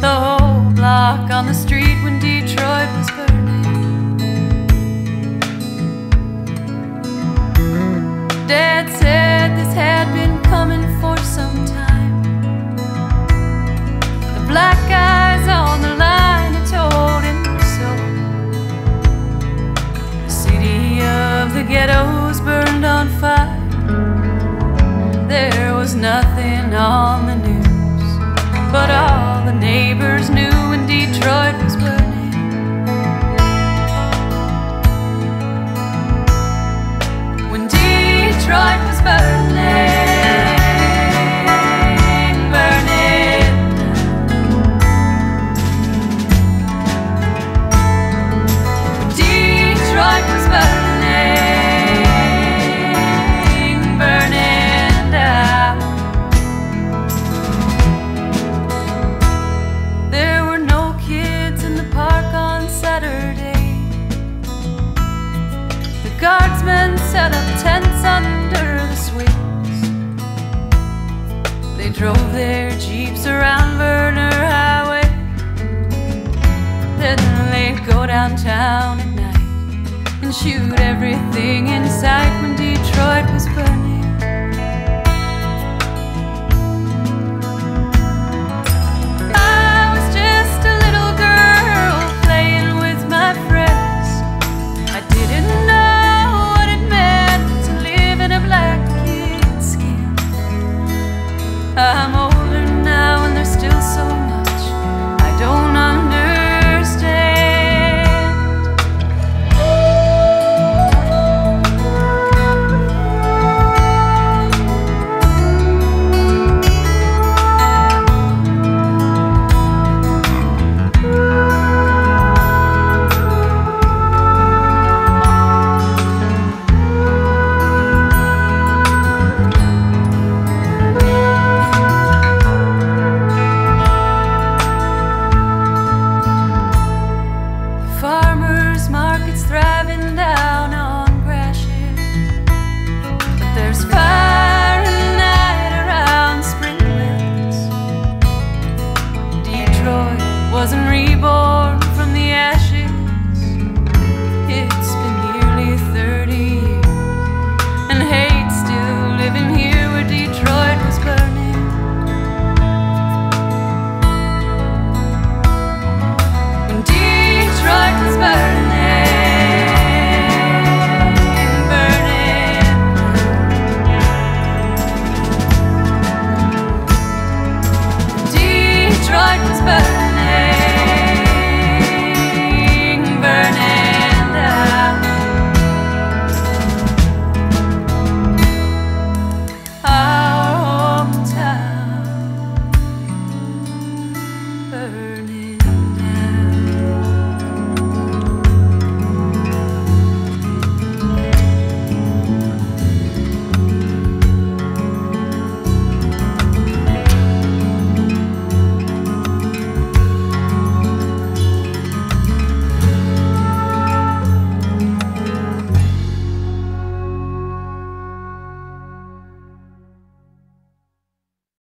the whole block on the street when Detroit was burning. Dad said this had been coming for some time. The black eyes on the line had told him so. The city of the ghettos burned on fire. There was nothing on the the neighbors knew in Detroit guardsmen set up tents under the swings. They drove their jeeps around Werner Highway. Then they'd go downtown at night and shoot everything in sight when Detroit was burning. Reborn from the ashes. It's been nearly 30 years. And hate's still living here where Detroit was burning. When Detroit was burning, burning. Detroit was burning.